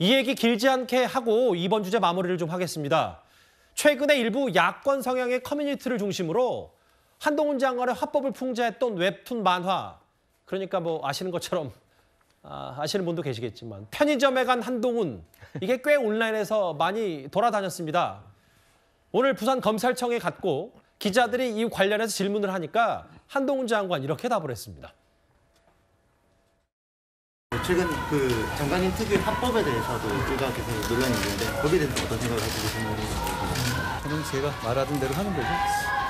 이 얘기 길지 않게 하고 이번 주제 마무리를 좀 하겠습니다. 최근에 일부 야권 성향의 커뮤니티를 중심으로 한동훈 장관의 화법을 풍자했던 웹툰 만화. 그러니까 뭐 아시는 것처럼 아, 아시는 분도 계시겠지만 편의점에 간 한동훈 이게 꽤 온라인에서 많이 돌아다녔습니다. 오늘 부산 검찰청에 갔고 기자들이 이 관련해서 질문을 하니까 한동훈 장관 이렇게 답을 했습니다. 최근 그 장관님 특유의 합법에 대해서도 일각에서 논란이 있는데 거기에 대해서 어떤 생각을 가지고 계시는지 저는 제가 말하던 대로 하는 거죠.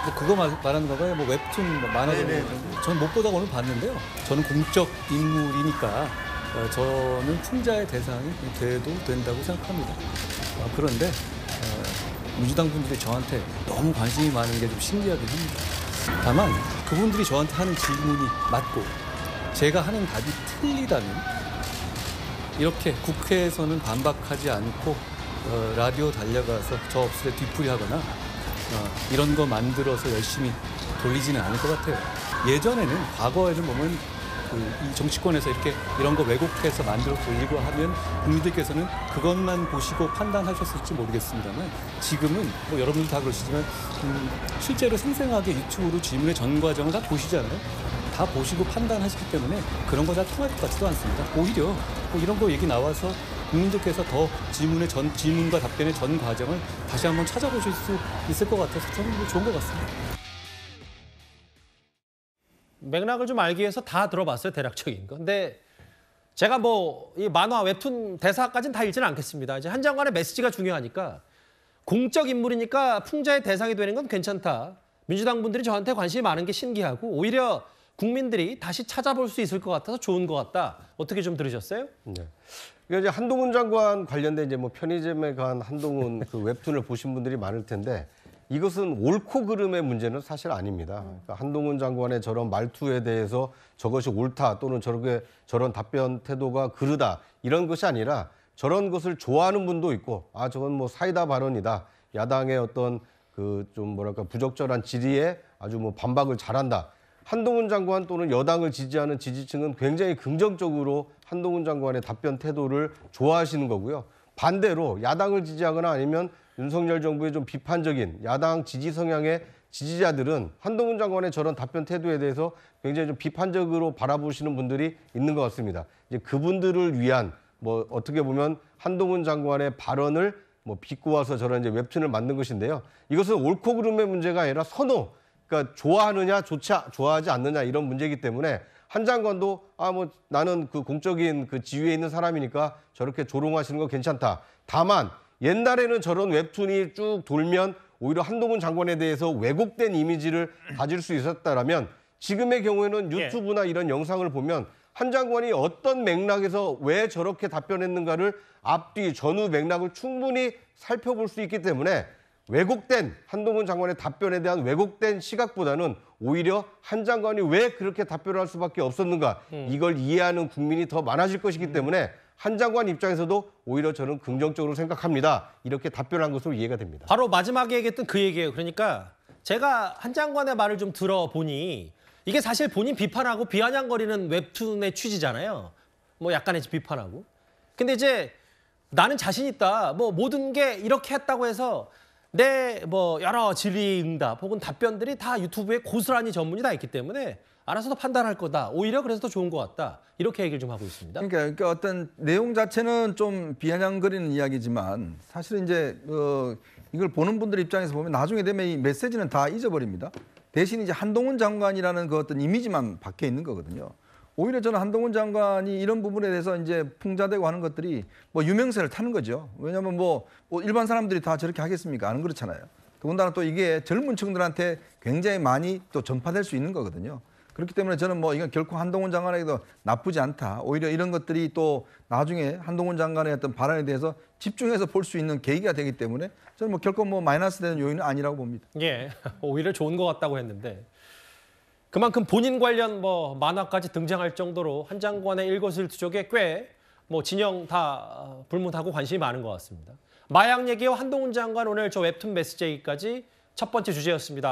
뭐 그거 말, 말하는 거가요. 뭐 웹툰, 뭐 만화 네네. 저는 못 보다가 오늘 봤는데요. 저는 공적 인물이니까 어, 저는 풍자의 대상이 돼도 된다고 생각합니다. 어, 그런데 어, 민주당 분들이 저한테 너무 관심이 많은 게 좀 신기하긴 합니다. 다만 그분들이 저한테 하는 질문이 맞고 제가 하는 답이 틀리다면 이렇게 국회에서는 반박하지 않고 어, 라디오 달려가서 저 업술에 뒤풀이하거나 어, 이런 거 만들어서 열심히 돌리지는 않을 것 같아요. 예전에는 과거에는 보면 그이 정치권에서 이렇게 이런 거 왜곡해서 만들어 돌리고 하면 국민들께서는 그것만 보시고 판단하셨을지 모르겠습니다만 지금은 뭐 여러분들 다 그러시지만 음, 실제로 생생하게 유튜브로 질문의 전 과정을 다 보시잖아요. 다 보시고 판단하시기 때문에 그런 거 다 통할 것 같지도 않습니다. 오히려 뭐 이런 거 얘기 나와서 국민들께서 더 질문의 전 질문과 답변의 전 과정을 다시 한번 찾아보실 수 있을 것 같아서 저는 뭐 좋은 것 같습니다. 맥락을 좀 알기 위해서 다 들어봤어요 대략적인 거. 근데 제가 뭐 이 만화 웹툰 대사까지는 다 읽지는 않겠습니다. 이제 한 장관의 메시지가 중요하니까 공적 인물이니까 풍자의 대상이 되는 건 괜찮다. 민주당 분들이 저한테 관심이 많은 게 신기하고 오히려 국민들이 다시 찾아볼 수 있을 것 같아서 좋은 것 같다. 어떻게 좀 들으셨어요? 네. 그러니까 이제 한동훈 장관 관련된 이제 뭐 편의점에 간 한동훈 그 웹툰을 보신 분들이 많을 텐데 이것은 옳고 그름의 문제는 사실 아닙니다. 그러니까 한동훈 장관의 저런 말투에 대해서 저것이 옳다 또는 저렇게 저런 답변 태도가 그르다 이런 것이 아니라 저런 것을 좋아하는 분도 있고 아 저건 뭐 사이다 발언이다 야당의 어떤 그 좀 뭐랄까 부적절한 질의에 아주 뭐 반박을 잘한다. 한동훈 장관 또는 여당을 지지하는 지지층은 굉장히 긍정적으로 한동훈 장관의 답변 태도를 좋아하시는 거고요. 반대로 야당을 지지하거나 아니면 윤석열 정부의 좀 비판적인 야당 지지 성향의 지지자들은 한동훈 장관의 저런 답변 태도에 대해서 굉장히 좀 비판적으로 바라보시는 분들이 있는 것 같습니다. 이제 그분들을 위한 뭐 어떻게 보면 한동훈 장관의 발언을 뭐 비꼬아서 저런 이제 웹툰을 만든 것인데요. 이것은 옳고 그름의 문제가 아니라 선호, 그러니까 좋아하느냐 좋지 않- 좋아하지 않느냐 이런 문제이기 때문에 한 장관도 아 뭐 나는 그 공적인 그 지위에 있는 사람이니까 저렇게 조롱하시는 거 괜찮다. 다만 옛날에는 저런 웹툰이 쭉 돌면 오히려 한동훈 장관에 대해서 왜곡된 이미지를 가질 수 있었다라면 지금의 경우에는 예. 유튜브나 이런 영상을 보면 한 장관이 어떤 맥락에서 왜 저렇게 답변했는가를 앞뒤 전후 맥락을 충분히 살펴볼 수 있기 때문에 왜곡된 한동훈 장관의 답변에 대한 왜곡된 시각보다는 오히려 한 장관이 왜 그렇게 답변을 할 수밖에 없었는가 이걸 이해하는 국민이 더 많아질 것이기 때문에 한 장관 입장에서도 오히려 저는 긍정적으로 생각합니다. 이렇게 답변한 것으로 이해가 됩니다. 바로 마지막에 얘기했던 그 얘기예요. 그러니까 제가 한 장관의 말을 좀 들어보니 이게 사실 본인 비판하고 비아냥거리는 웹툰의 취지잖아요. 뭐 약간의 비판하고. 근데 이제 나는 자신 있다. 뭐 모든 게 이렇게 했다고 해서 내 뭐 여러 질의응답 혹은 답변들이 다 유튜브에 고스란히 전문이 다 있기 때문에 알아서 더 판단할 거다. 오히려 그래서 더 좋은 것 같다. 이렇게 얘기를 좀 하고 있습니다. 그러니까, 그러니까 어떤 내용 자체는 좀 비아냥거리는 이야기지만 사실은 이제 어, 이걸 보는 분들 입장에서 보면 나중에 되면 이 메시지는 다 잊어버립니다. 대신 이제 한동훈 장관이라는 그 어떤 이미지만 박혀 있는 거거든요. 오히려 저는 한동훈 장관이 이런 부분에 대해서 이제 풍자되고 하는 것들이 뭐 유명세를 타는 거죠. 왜냐하면 뭐, 뭐 일반 사람들이 다 저렇게 하겠습니까? 안 그렇잖아요. 더군다나 또 이게 젊은 층들한테 굉장히 많이 또 전파될 수 있는 거거든요. 그렇기 때문에 저는 뭐 이건 결코 한동훈 장관에게도 나쁘지 않다. 오히려 이런 것들이 또 나중에 한동훈 장관의 어떤 발언에 대해서 집중해서 볼 수 있는 계기가 되기 때문에 저는 뭐 결코 뭐 마이너스 되는 요인은 아니라고 봅니다. 예, 오히려 좋은 것 같다고 했는데 그만큼 본인 관련 뭐 만화까지 등장할 정도로 한 장관의 일거수일투족에 꽤 뭐 진영 다 불문하고 관심이 많은 것 같습니다. 마약 얘기와 한동훈 장관 오늘 저 웹툰 메시지 얘기까지 첫 번째 주제였습니다.